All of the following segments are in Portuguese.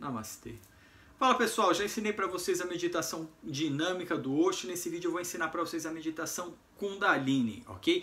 Namastê. Fala pessoal, já ensinei para vocês a meditação dinâmica do Osho. Nesse vídeo eu vou ensinar para vocês a meditação Kundalini, ok?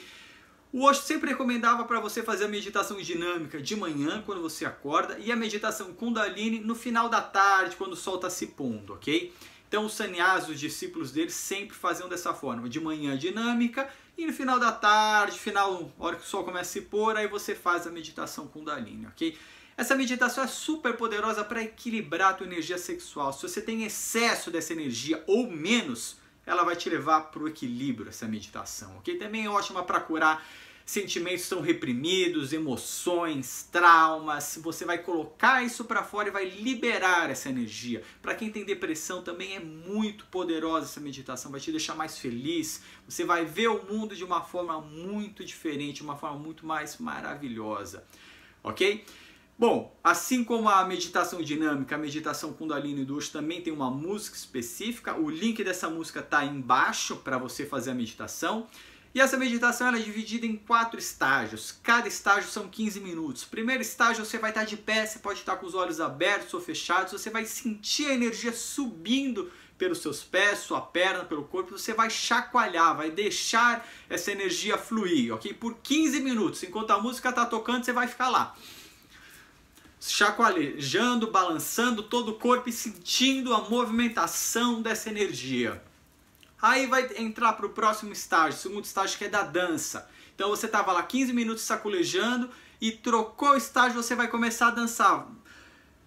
O Osho sempre recomendava para você fazer a meditação dinâmica de manhã, quando você acorda, e a meditação Kundalini no final da tarde, quando o sol está se pondo, ok? Então os sannyas, os discípulos dele, sempre faziam dessa forma, de manhã dinâmica e no final da tarde, final, hora que o sol começa a se pôr, aí você faz a meditação Kundalini, ok? Essa meditação é super poderosa para equilibrar a tua energia sexual. Se você tem excesso dessa energia ou menos, ela vai te levar para o equilíbrio, essa meditação, ok? Também é ótima para curar sentimentos estão reprimidos, emoções, traumas. Você vai colocar isso para fora e vai liberar essa energia. Para quem tem depressão também é muito poderosa essa meditação, vai te deixar mais feliz. Você vai ver o mundo de uma forma muito diferente, uma forma muito mais maravilhosa. OK? Bom, assim como a meditação dinâmica, a meditação Kundalini do Osho também tem uma música específica. O link dessa música está embaixo para você fazer a meditação. E essa meditação é dividida em quatro estágios. Cada estágio são 15 minutos. Primeiro estágio você vai estar de pé, você pode estar com os olhos abertos ou fechados, você vai sentir a energia subindo pelos seus pés, sua perna, pelo corpo, você vai chacoalhar, vai deixar essa energia fluir, ok? Por 15 minutos, enquanto a música está tocando, você vai ficar lá. Chacoalhando, balançando todo o corpo e sentindo a movimentação dessa energia. Aí vai entrar para o próximo estágio, segundo estágio que é da dança. Então você estava lá 15 minutos sacolejando e trocou o estágio, você vai começar a dançar.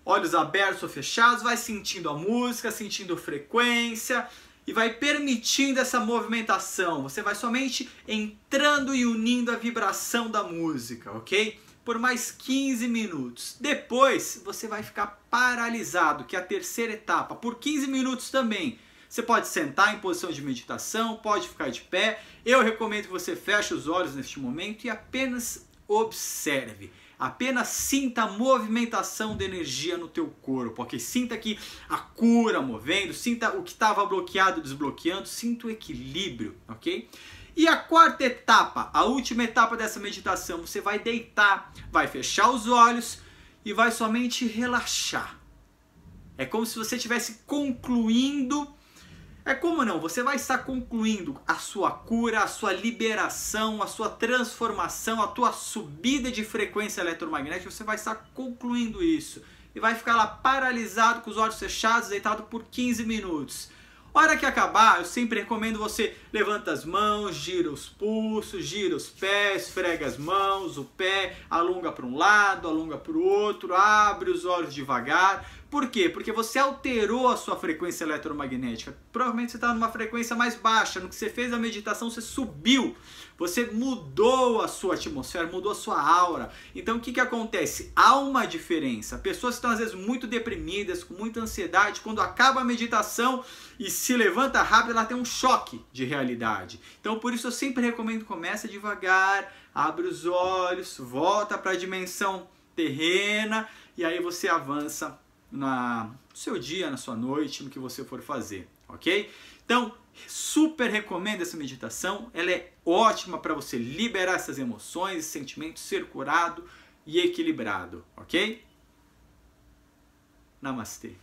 Olhos abertos ou fechados, vai sentindo a música, sentindo frequência e vai permitindo essa movimentação. Você vai somente entrando e unindo a vibração da música, ok? Por mais 15 minutos. Depois você vai ficar paralisado, que é a terceira etapa, por 15 minutos também você pode sentar em posição de meditação, pode ficar de pé. Eu recomendo que você feche os olhos neste momento e apenas observe. Apenas sinta a movimentação de energia no teu corpo, ok? Sinta aqui a cura movendo, sinta o que estava bloqueado desbloqueando, sinta o equilíbrio, ok? E a quarta etapa, a última etapa dessa meditação, você vai deitar, vai fechar os olhos e vai somente relaxar. É como se você estivesse concluindo é como não? Você vai estar concluindo a sua cura, a sua liberação, a sua transformação, a tua subida de frequência eletromagnética. Você vai estar concluindo isso e vai ficar lá paralisado com os olhos fechados, deitado por 15 minutos. Hora que acabar, eu sempre recomendo você levanta as mãos, gira os pulsos, gira os pés, esfrega as mãos, o pé, alonga para um lado, alonga para o outro, abre os olhos devagar. Por quê? Porque você alterou a sua frequência eletromagnética. Provavelmente você está numa frequência mais baixa. No que você fez a meditação, você subiu. Você mudou a sua atmosfera, mudou a sua aura. Então o que, que acontece? Há uma diferença. Pessoas estão às vezes muito deprimidas, com muita ansiedade, quando acaba a meditação e se levanta rápido, ela tem um choque de realidade. Então por isso eu sempre recomendo começa devagar, abre os olhos, volta para a dimensão terrena e aí você avança na, no seu dia, na sua noite, no que você for fazer, ok? Então, super recomendo essa meditação, ela é ótima para você liberar essas emoções sentimentos, ser curado e equilibrado, ok? Namastê.